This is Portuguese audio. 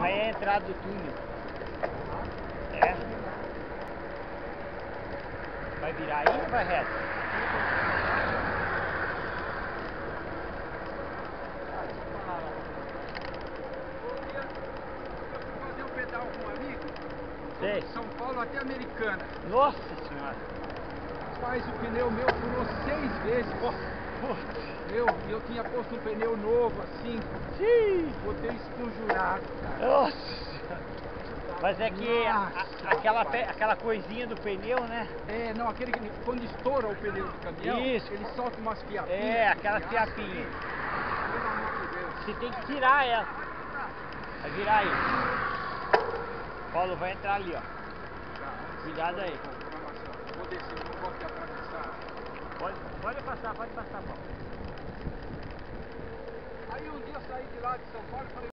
Vai é a entrada do túnel. É. Vai virar aí ou vai reto? fazer um pedal com um amigo, Sei. São Paulo até Americana. Nossa senhora. Faz o pneu meu furou seis vezes. Putz. Eu, eu tinha posto um pneu novo assim, Xiii. botei esconjurado, cara. Nossa. Mas é que Nossa, a- aquela, pe- aquela coisinha do pneu, né? É, não, aquele que quando estoura o pneu do caminhão, Isso. ele solta umas fiapinhas. É, aquela de aço fiapinha. Você tem que tirar ela. Vai virar aí. Paulo vai entrar ali, ó. Tá, Cuidado aí. Vou descer, vou passar, pode passar, Paulo. Aí um dia eu saí de lá de São Paulo e falei,